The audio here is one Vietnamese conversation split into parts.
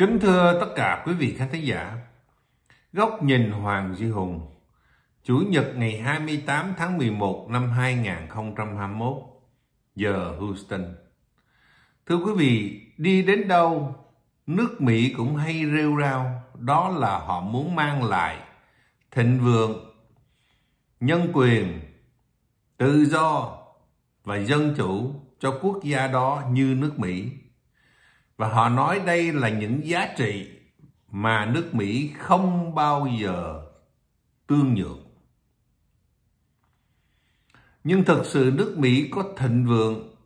Kính thưa tất cả quý vị khán thính giả, Góc nhìn Hoàng Duy Hùng, Chủ nhật ngày 28 tháng 11 năm 2021, giờ Houston. Thưa quý vị, đi đến đâu, nước Mỹ cũng hay rêu rao, đó là họ muốn mang lại thịnh vượng, nhân quyền, tự do và dân chủ cho quốc gia đó như nước Mỹ. Và họ nói đây là những giá trị mà nước Mỹ không bao giờ tương nhượng. Nhưng thực sự nước Mỹ có thịnh vượng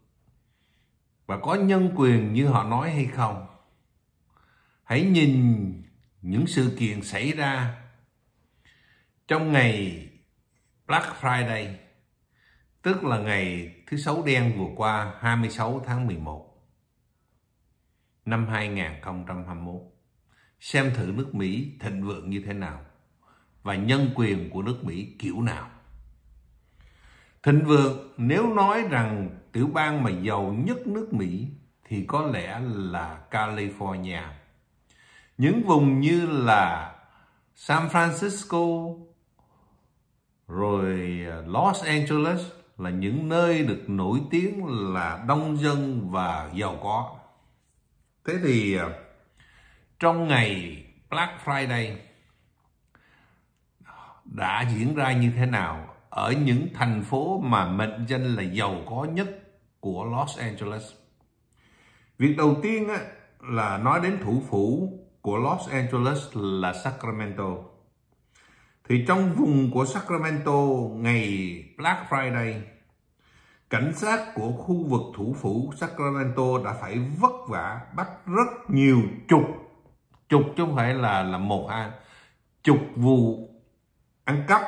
và có nhân quyền như họ nói hay không? Hãy nhìn những sự kiện xảy ra trong ngày Black Friday, tức là ngày thứ Sáu đen vừa qua 26 tháng 11 năm 2021. Xem thử nước Mỹ thịnh vượng như thế nào và nhân quyền của nước Mỹ kiểu nào. Thịnh vượng, nếu nói rằng tiểu bang mà giàu nhất nước Mỹ thì có lẽ là California. Những vùng như là San Francisco, rồi ờ, Los Angeles là những nơi được nổi tiếng là đông dân và giàu có. Thế thì à, trong ngày Black Friday đã diễn ra như thế nào ở những thành phố mà mệnh danh là giàu có nhất của Los Angeles. Việc đầu tiên á, là nói đến thủ phủ của Los Angeles là Sacramento. Thì trong vùng của Sacramento ngày Black Friday cảnh sát của khu vực thủ phủ Sacramento đã phải vất vả bắt rất nhiều chục chục chứ không phải là là một hai. Chục vụ ăn cắp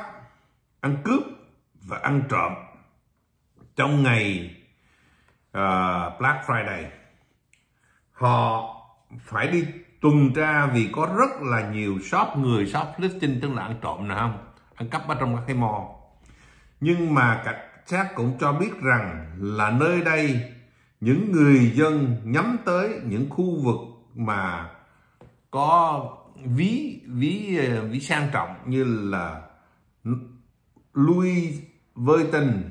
ăn cướp và ăn trộm. Trong ngày uh, Black Friday họ phải đi tuần tra vì có rất là nhiều shop người shop listing tức là ăn trộm nè không? Ăn cắp ở trong các cái mall. Nhưng mà cả xác cũng cho biết rằng là nơi đây những người dân nhắm tới những khu vực mà có ví ví ờ, ví sang trọng như là Louis Vuitton.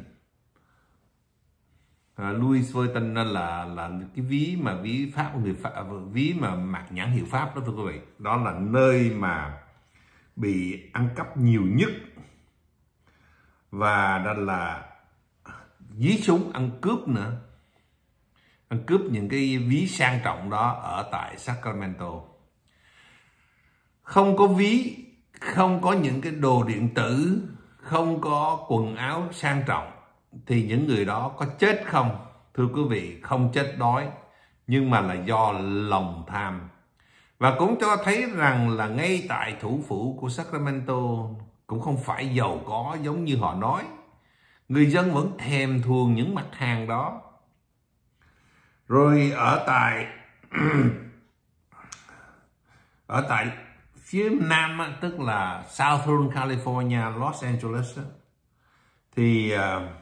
À, Louis Vuitton là là cái ví mà ví pháp người pháp ví mà mặc nhãn hiệu pháp đó thưa quý vị. Đó là nơi mà bị ăn cắp nhiều nhất. Và đó là dí súng ăn cướp nữa. Ăn cướp những cái ví sang trọng đó ở tại Sacramento. Không có ví, không có những cái đồ điện tử, không có quần áo sang trọng, thì những người đó có chết không? Thưa quý vị, không chết đói, nhưng mà là do lòng tham. Và cũng cho thấy rằng là ngay tại thủ phủ của Sacramento, cũng không phải giàu có giống như họ nói người dân vẫn thèm thuồng những mặt hàng đó. Rồi ở tại ở tại phía nam tức là Southern California, Los Angeles thì à,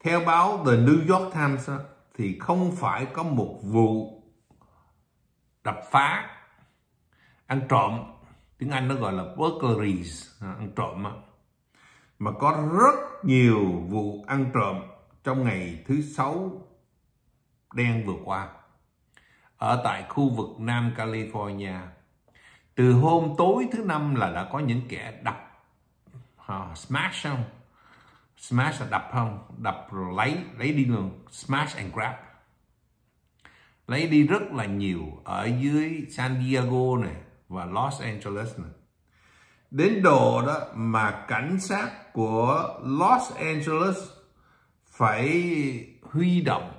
theo báo The New York Times thì không phải có một vụ đập phá ăn trộm tiếng Anh nó gọi là burglaries à, ăn trộm mà có rất nhiều vụ ăn trộm trong ngày thứ sáu đen vừa qua ở tại khu vực Nam California. Từ hôm tối thứ năm là đã có những kẻ đập uh, smash không? Smash là đập không? Đập rồi lấy lấy đi luôn, smash and grab. Lấy đi rất là nhiều ở dưới San Diego này và Los Angeles này đến độ đó mà cảnh sát của Los Angeles phải huy động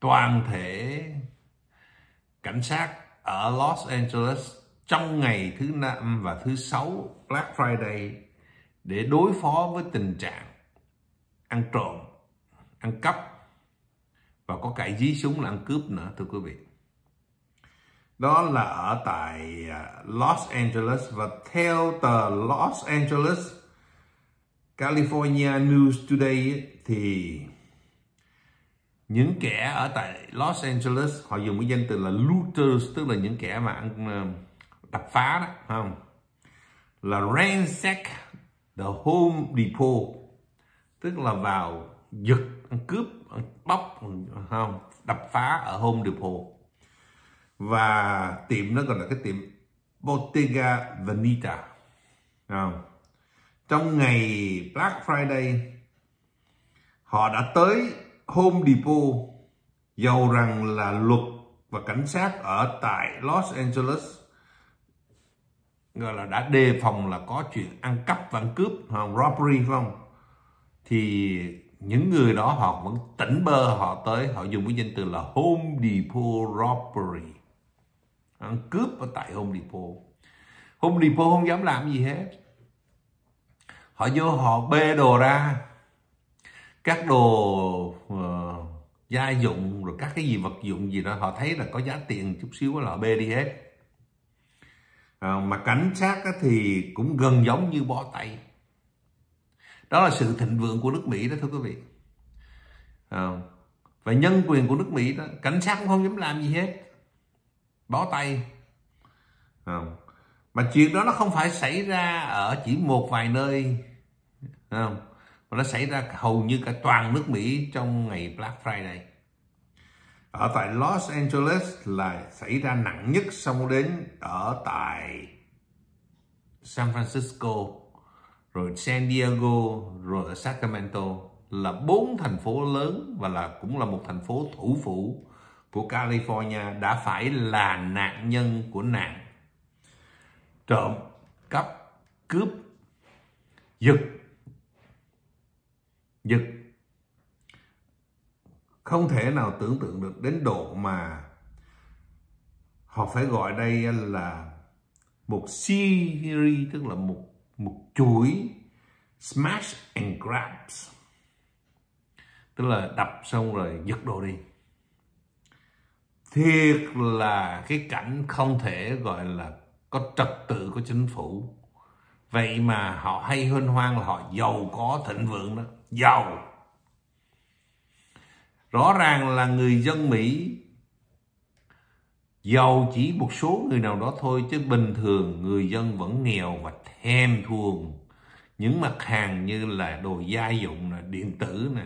toàn thể cảnh sát ở Los Angeles trong ngày thứ năm và thứ sáu Black Friday để đối phó với tình trạng ăn trộm, ăn cắp. Và có cả dí súng là ăn cướp nữa thưa quý vị đó là ở tại à, Los Angeles và theo tờ Los Angeles, California News Today thì những kẻ ở tại Los Angeles, họ dùng cái danh từ là looters, tức là những kẻ mà ăn à, đập phá đó không? Là ransack the home depot, tức là vào giật cướp bóc à, không, đập phá ở home depot và tiệm nó gọi là cái tiệm Bottega Veneta à. trong ngày Black Friday, họ đã tới Home Depot dầu rằng là luật và cảnh sát ở tại Los Angeles, gọi là đã đề phòng là có chuyện ăn cắp và ăn cướp không? robbery phải không thì những người đó họ vẫn tỉnh bơ họ tới, họ dùng cái danh từ là Home Depot robbery ăn cướp ở tại Home Depot. Home Depot không dám làm gì hết. Họ vô họ bê đồ ra. Các đồ uh, gia dụng rồi các cái gì vật dụng gì đó họ thấy là có giá tiền chút xíu là họ bê đi hết. À, mà cảnh sát thì cũng gần giống như bó tay. Đó là sự thịnh vượng của nước Mỹ đó thưa quý vị. À, và nhân quyền của nước Mỹ đó cảnh sát cũng không dám làm gì hết bó tay không. mà chuyện đó nó không phải xảy ra ở chỉ một vài nơi không? mà nó xảy ra hầu như cả toàn nước Mỹ trong ngày Black Friday ở tại Los Angeles là xảy ra nặng nhất xong đến ở tại San Francisco, rồi San Diego, rồi ở Sacramento là bốn thành phố lớn và là cũng là một thành phố thủ phủ của California đã phải là nạn nhân của nạn. Trộm, cắp, cướp, giật giật. Không thể nào tưởng tượng được đến độ mà họ phải gọi đây là một series, tức là một một chuỗi smash and grabs. Tức là đập xong rồi giật đồ đi thiệt là cái cảnh không thể gọi là có trật tự của chính phủ. Vậy mà họ hay huyên hoang là họ giàu có, thịnh vượng đó. Giàu. Rõ ràng là người dân mỹ giàu chỉ một số người nào đó thôi, chứ bình thường người dân vẫn nghèo và thèm thuồng. Những mặt hàng như là đồ gia dụng là điện tử nè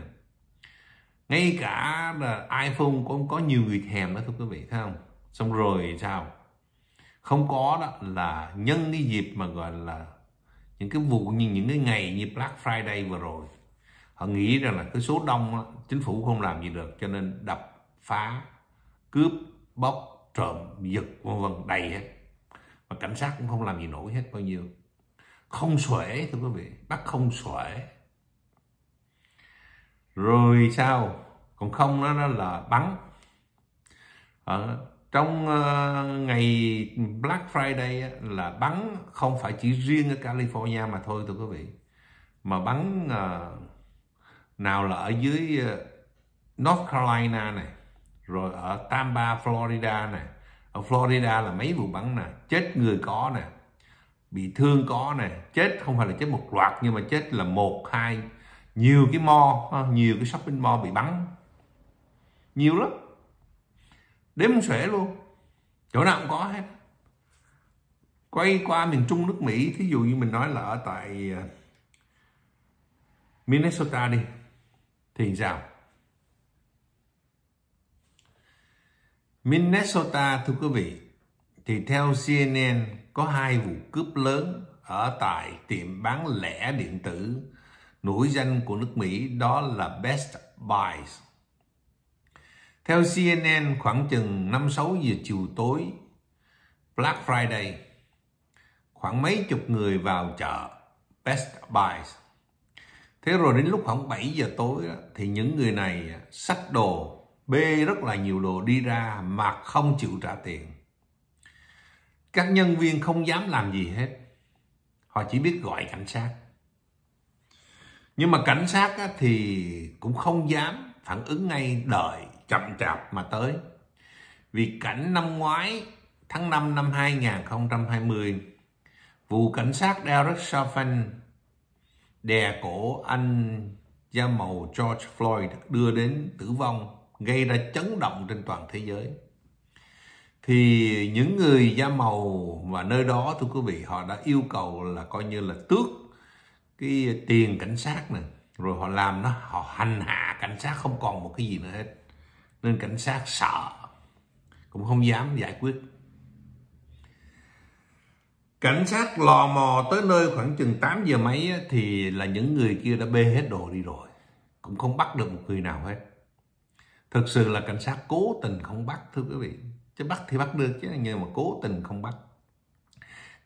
ngay cả là iPhone cũng có nhiều người thèm đó thưa quý vị thấy không? Xong rồi sao? Không có đó là nhân cái dịp mà gọi là những cái vụ như những cái ngày như Black Friday vừa rồi. Họ nghĩ rằng là cái số đông đó, chính phủ không làm gì được cho nên đập phá cướp bóc trộm giật vân vân đầy hết. Mà cảnh sát cũng không làm gì nổi hết bao nhiêu. Không xuể thưa quý vị bắt không xuể rồi sao? Còn không nó, là bắn. Ở trong uh, ngày Black Friday là bắn không phải chỉ riêng ở California mà thôi thưa quý vị. Mà bắn uh, nào là ở dưới uh, North Carolina này rồi ở Tampa Florida này. Ở Florida là mấy vụ bắn nè chết người có nè bị thương có nè chết không phải là chết một loạt nhưng mà chết là một hai nhiều cái mo nhiều cái shopping mall bị bắn. Nhiều lắm. Đếm không xuể luôn. Chỗ nào cũng có hết. Quay qua miền trung nước mỹ thí dụ như mình nói là ở tại à, minnesota đi thì sao? Minnesota thưa quý vị thì theo cnn có hai vụ cướp lớn ở tại tiệm bán lẻ điện tử nổi danh của nước Mỹ đó là Best Buy. Theo CNN khoảng chừng 5-6 giờ chiều tối, Black Friday, khoảng mấy chục người vào chợ Best Buy. Thế rồi đến lúc khoảng 7 giờ tối thì những người này xách đồ, bê rất là nhiều đồ đi ra mà không chịu trả tiền. Các nhân viên không dám làm gì hết. Họ chỉ biết gọi cảnh sát. Nhưng mà cảnh sát thì cũng không dám phản ứng ngay đợi chậm chạp mà tới. Vì cảnh năm ngoái, tháng 5 năm 2020 vụ cảnh sát Derek Chauvin, đè cổ anh da màu George Floyd đưa đến tử vong, gây ra chấn động trên toàn thế giới thì những người da màu và nơi đó, thưa quý vị, họ đã yêu cầu là coi như là tước cái tiền cảnh sát nè, rồi họ làm nó họ hành hạ cảnh sát không còn một cái gì nữa hết. Nên cảnh sát sợ cũng không dám giải quyết. Cảnh sát lò mò tới nơi khoảng chừng 8 giờ mấy thì là những người kia đã bê hết đồ đi rồi cũng không bắt được một người nào hết. Thực sự là cảnh sát cố tình không bắt thưa quý vị. Chứ bắt thì bắt được chứ nhưng mà cố tình không bắt.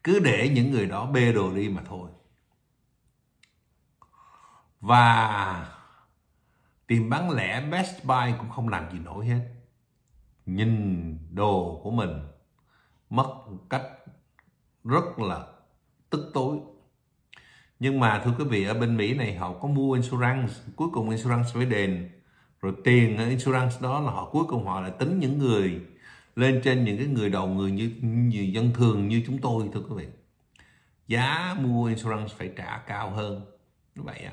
Cứ để những người đó bê đồ đi mà thôi và tìm bán lẻ Best Buy cũng không làm gì nổi hết. Nhìn đồ của mình mất cách rất là tức tối. Nhưng mà thưa quý vị ở bên Mỹ này họ có mua insurance cuối cùng insurance phải đền. Rồi tiền insurance đó là họ cuối cùng họ lại tính những người lên trên những cái người đầu người như, như dân thường như chúng tôi thưa quý vị. Giá mua insurance phải trả cao hơn. Như vậy à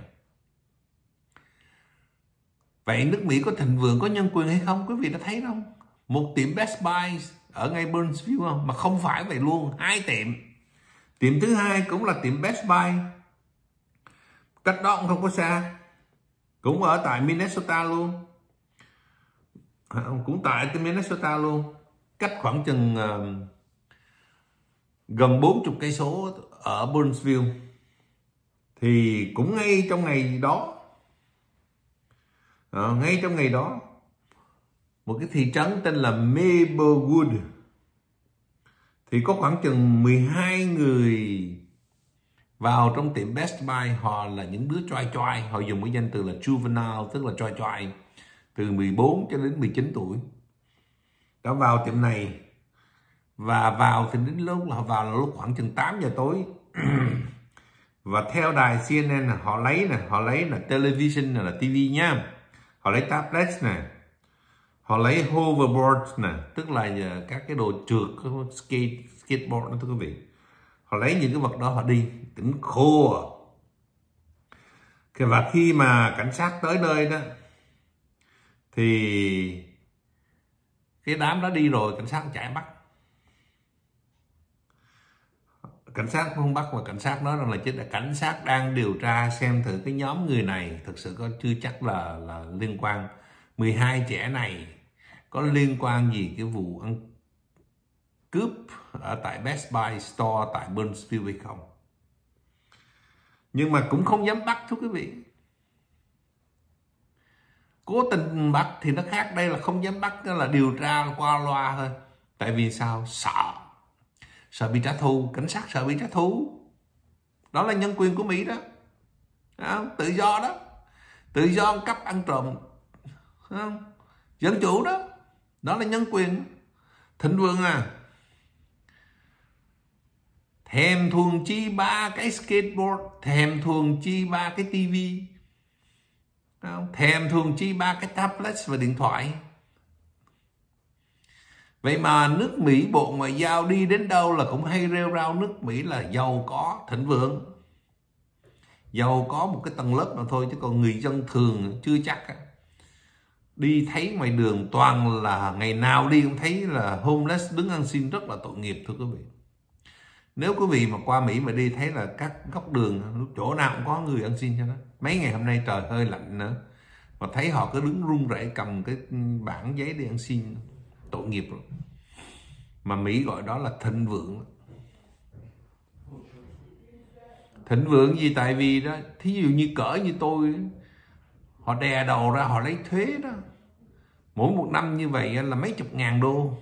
vậy nước Mỹ có thịnh vượng có nhân quyền hay không? Quý vị đã thấy không? Một tiệm Best Buy ở ngay Burnsville không? Mà không phải vậy luôn hai tiệm. Tiệm thứ hai cũng là tiệm Best Buy. Cách đó cũng không có xa. Cũng ở tại Minnesota luôn. Cũng tại Minnesota luôn. Cách khoảng chừng uh, gần 40 cây số ở Burnsville. Thì cũng ngay trong ngày đó à, ngay trong ngày đó một cái thị trấn tên là Maplewood. Thì có khoảng chừng 12 người vào trong tiệm Best Buy. Họ là những đứa choai choai họ dùng cái danh từ là juvenile tức là choai choai từ 14 cho đến 19 tuổi. Đã vào tiệm này và vào thì đến lúc là vào là lúc khoảng chừng 8 giờ tối. Và theo đài CNN họ lấy nè họ lấy là television là TV nha họ lấy tablet nè. Họ lấy hoverboard nè, tức là ờ, các cái đồ trượt skate skateboard đó, thưa quý vị. Họ lấy những cái vật đó, họ đi, tỉnh khô à. và khi mà cảnh sát tới nơi đó, thì cái đám đó đi rồi, cảnh sát chạy bắt. Cảnh sát không bắt mà cảnh sát nói rằng là chính là cảnh sát đang điều tra xem thử cái nhóm người này thực sự có chưa chắc là là liên quan. 12 trẻ này có liên quan gì cái vụ ăn cướp ở tại Best Buy Store tại Burnsville hay không? Nhưng mà cũng không dám bắt, thưa quý vị. Cố tình bắt thì nó khác, đây là không dám bắt, đó là điều tra qua loa thôi. Tại vì sao? Sợ sợ bị trả thù cảnh sát sợ bị trả thù. Đó là nhân quyền của mỹ đó. À, tự do đó. Tự do cấp ăn trộm. À, dân chủ đó. Đó là nhân quyền. Thịnh vượng à. Thèm thuồng chi ba cái skateboard thèm thuồng chi ba cái tivi. Thèm thuồng chi ba cái tablet và điện thoại vậy mà nước Mỹ bộ ngoại giao đi đến đâu là cũng hay rêu rao. Nước Mỹ là giàu có, thịnh vượng. Giàu có một cái tầng lớp mà thôi, chứ còn người dân thường chưa chắc đi thấy ngoài đường toàn là ngày nào đi cũng thấy là homeless, đứng ăn xin rất là tội nghiệp, thưa quý vị. Nếu quý vị mà qua Mỹ mà đi thấy là các góc đường chỗ nào cũng có người ăn xin cho nó mấy ngày hôm nay trời hơi lạnh nữa, mà thấy họ cứ đứng run rẩy cầm cái bản giấy đi ăn xin tội nghiệp rồi. Mà Mỹ gọi đó là thịnh vượng. Thịnh vượng gì? Tại vì đó, thí dụ như cỡ như tôi, họ đè đầu ra, họ lấy thuế đó. Mỗi một năm như vậy là mấy chục ngàn đô.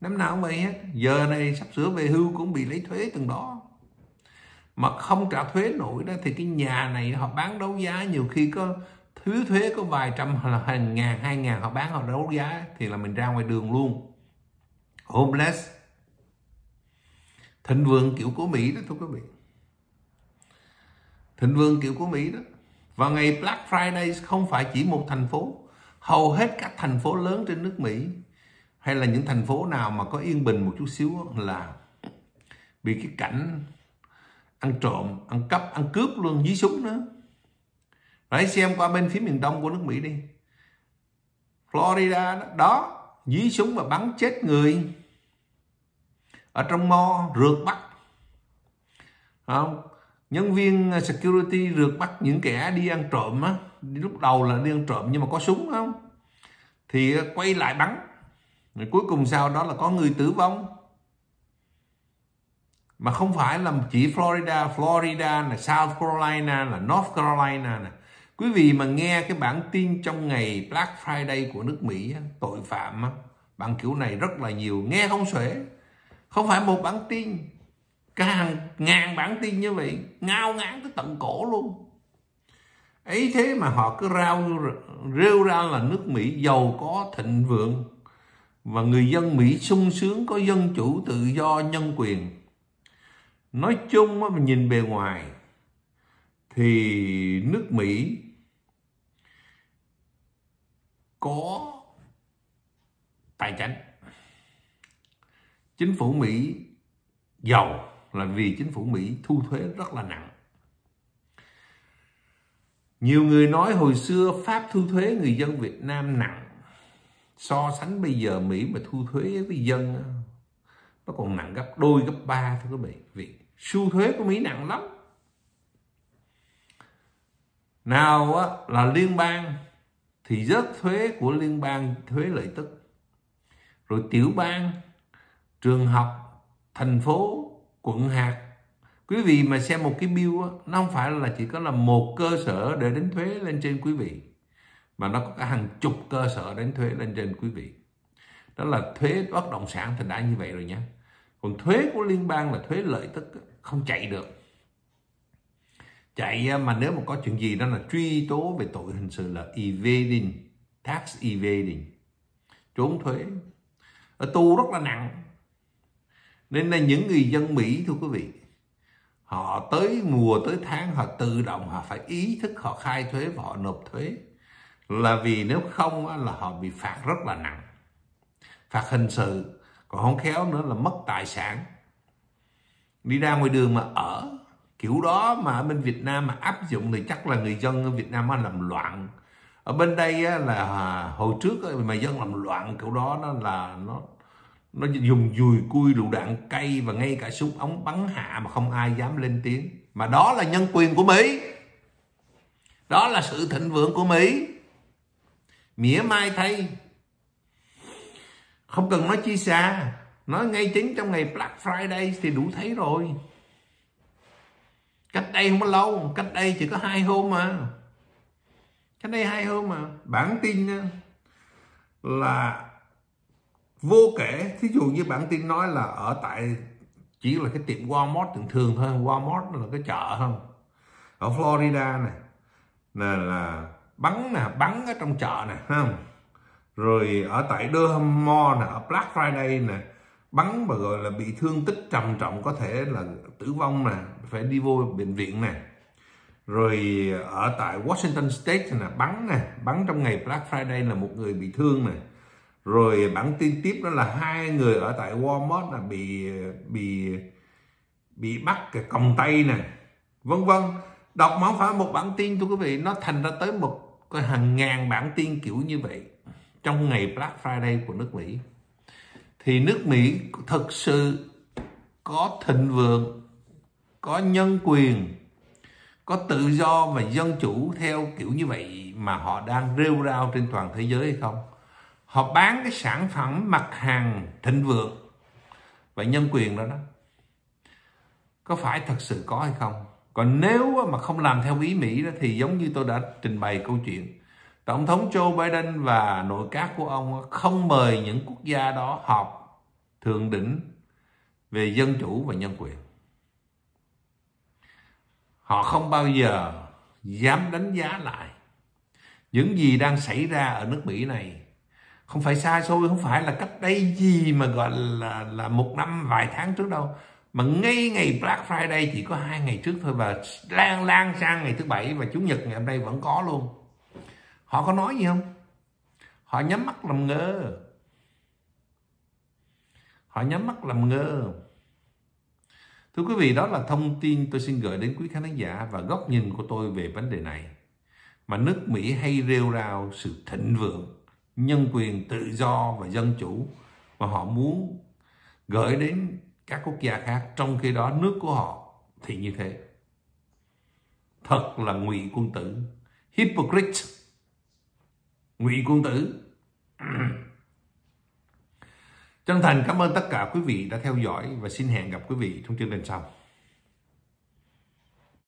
Năm nào cũng vậy hết. Giờ này sắp sửa về hưu cũng bị lấy thuế từng đó. Mà không trả thuế nổi đó, thì cái nhà này họ bán đấu giá nhiều khi có thiếu thuế có vài trăm hoặc là hàng ngàn, hai ngàn họ bán họ đấu giá thì là mình ra ngoài đường luôn. Homeless. Thịnh vượng kiểu của Mỹ đó, thưa quý vị. Thịnh vượng kiểu của Mỹ đó. Và ngày Black Friday không phải chỉ một thành phố, hầu hết các thành phố lớn trên nước Mỹ, hay là những thành phố nào mà có yên bình một chút xíu là bị cái cảnh ăn trộm, ăn cắp, ăn cướp luôn dí súng nữa hãy xem qua bên phía miền đông của nước Mỹ đi. Florida đó, đó dí súng và bắn chết người ở trong mo rượt bắt. Không? Nhân viên security rượt bắt những kẻ đi ăn trộm á. Lúc đầu là đi ăn trộm nhưng mà có súng không? Thì quay lại bắn. Rồi cuối cùng sau đó là có người tử vong. Mà không phải là chỉ Florida, Florida là South Carolina là North Carolina này quý vị mà nghe cái bản tin trong ngày Black Friday của nước Mỹ tội phạm bằng kiểu này rất là nhiều. Nghe không xuể. Không phải một bản tin, cả hàng ngàn bản tin như vậy, ngao ngán tới tận cổ luôn. Ấy thế mà họ cứ rao, rêu ra là nước Mỹ giàu có, thịnh vượng, và người dân Mỹ sung sướng, có dân chủ tự do, nhân quyền. Nói chung mà nhìn bề ngoài, thì nước Mỹ có tài chính chính phủ Mỹ giàu là vì chính phủ Mỹ thu thuế rất là nặng. Nhiều người nói hồi xưa Pháp thu thuế người dân Việt Nam nặng. So sánh bây giờ Mỹ mà thu thuế với dân nó còn nặng gấp đôi gấp ba thưa quý vị. Vì xu thuế của Mỹ nặng lắm. Nào á, là liên bang thì rớt thuế của liên bang thuế lợi tức. Rồi tiểu bang trường học thành phố quận hạt. Quý vị mà xem một cái bill đó, nó không phải là chỉ có là một cơ sở để đánh thuế lên trên quý vị mà nó có cả hàng chục cơ sở đánh thuế lên trên quý vị. Đó là thuế bất động sản thì đã như vậy rồi nhé. Còn thuế của liên bang là thuế lợi tức không chạy được chạy à, mà nếu mà có chuyện gì đó là truy tố về tội hình sự là evading, tax evading, trốn thuế. Ở tù rất là nặng. Nên là những người dân Mỹ, thưa quý vị, họ tới mùa, tới tháng, họ tự động họ phải ý thức họ khai thuế và họ nộp thuế. Là vì nếu không là họ bị phạt rất là nặng. Phạt hình sự, còn không khéo nữa là mất tài sản. Đi ra ngoài đường mà ở kiểu đó mà ở bên Việt Nam mà áp dụng thì chắc là người dân ở Việt Nam nó làm loạn. Ở bên đây á, là hồi trước mà dân làm loạn kiểu đó nó là nó nó dùng dùi cui lựu đạn cây và ngay cả súng ống bắn hạ mà không ai dám lên tiếng. Mà đó là nhân quyền của Mỹ. Đó là sự thịnh vượng của Mỹ. Mỉa mai thay. Không cần nói chi xa. Nói ngay chính trong ngày Black Friday thì đủ thấy rồi cách đây không có lâu cách đây chỉ có hai hôm mà. Cách đây hai hôm mà. Bản tin ờ, là vô kể. Thí dụ như bản tin nói là ở tại chỉ là cái tiệm Walmart thường thường thôi. Walmart là cái chợ không? Ở Florida này. Là, là bắn nè bắn ở trong chợ nè không? Rồi ở tại Durham Mall nè ở Black Friday nè bắn mà gọi là bị thương tích trầm trọng, có thể là tử vong nè, phải đi vô bệnh viện nè. Rồi ở tại Washington State nè, bắn nè, bắn trong ngày Black Friday là một người bị thương nè. Rồi bản tin tiếp đó là hai người ở tại Walmart là bị bị bị bắt cái còng tay nè, vân vân. Đọc mà không phải một bản tin, thưa quý vị, nó thành ra tới một cái hàng ngàn bản tin kiểu như vậy trong ngày Black Friday của nước Mỹ thì nước Mỹ thực sự có thịnh vượng, có nhân quyền, có tự do và dân chủ theo kiểu như vậy mà họ đang rêu rao trên toàn thế giới hay không? Họ bán cái sản phẩm mặt hàng thịnh vượng và nhân quyền đó đó. Có phải thật sự có hay không? Còn nếu mà không làm theo ý Mỹ đó thì giống như tôi đã trình bày câu chuyện Tổng thống Joe Biden và nội các của ông không mời những quốc gia đó họp thượng đỉnh về dân chủ và nhân quyền. Họ không bao giờ dám đánh giá lại những gì đang xảy ra ở nước Mỹ này. Không phải xa xôi, không phải là cách đây gì mà gọi là là một năm, vài tháng trước đâu. Mà ngay ngày Black Friday chỉ có hai ngày trước thôi và lan lan sang ngày thứ bảy và chủ nhật ngày hôm nay vẫn có luôn họ có nói gì không? Họ nhắm mắt làm ngơ. Họ nhắm mắt làm ngơ. Thưa quý vị, đó là thông tin tôi xin gửi đến quý khán giả và góc nhìn của tôi về vấn đề này. Mà nước Mỹ hay rêu rao sự thịnh vượng, nhân quyền, tự do và dân chủ. Mà họ muốn gửi đến các quốc gia khác, trong khi đó nước của họ thì như thế. Thật là ngụy quân tử. Hypocrite ngụy quân tử. Chân thành cảm ơn tất cả quý vị đã theo dõi và xin hẹn gặp quý vị trong chương trình sau.